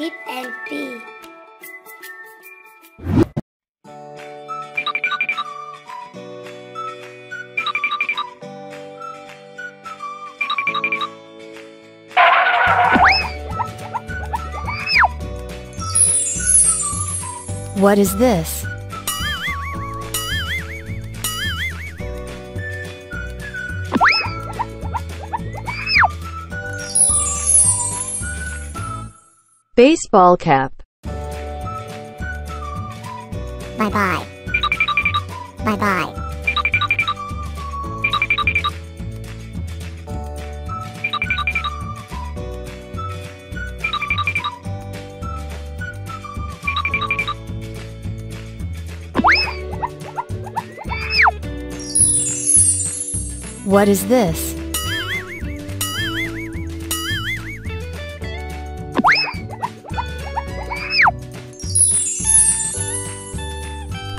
And. What is this? Baseball cap. Bye bye. Bye bye. What is this?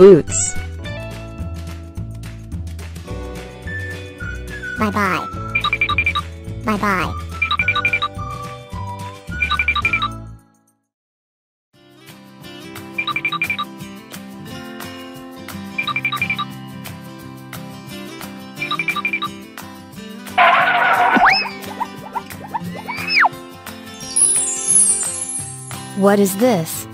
Boots. Bye bye. Bye bye. What is this?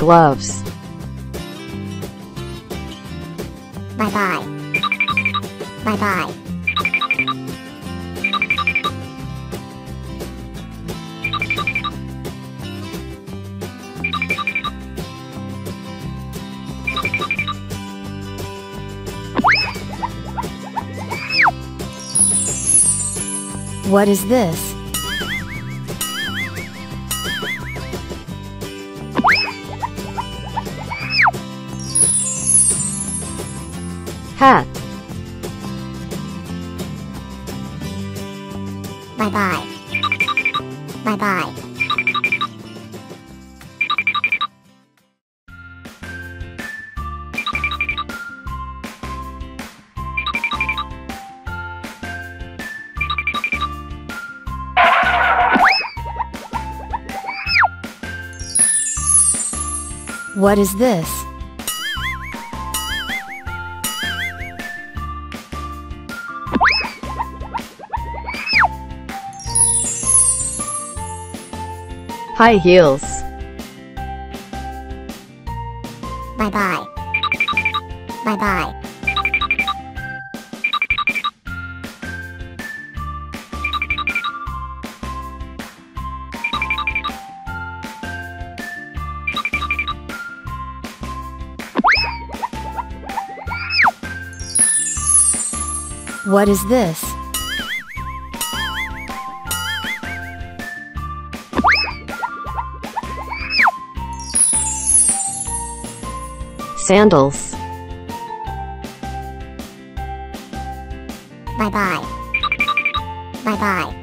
Gloves. Bye bye. Bye bye. What is this? Hat. Bye bye. Bye bye. What is this? High heels. Bye bye. Bye bye. What is this? Sandals. Bye bye. Bye bye.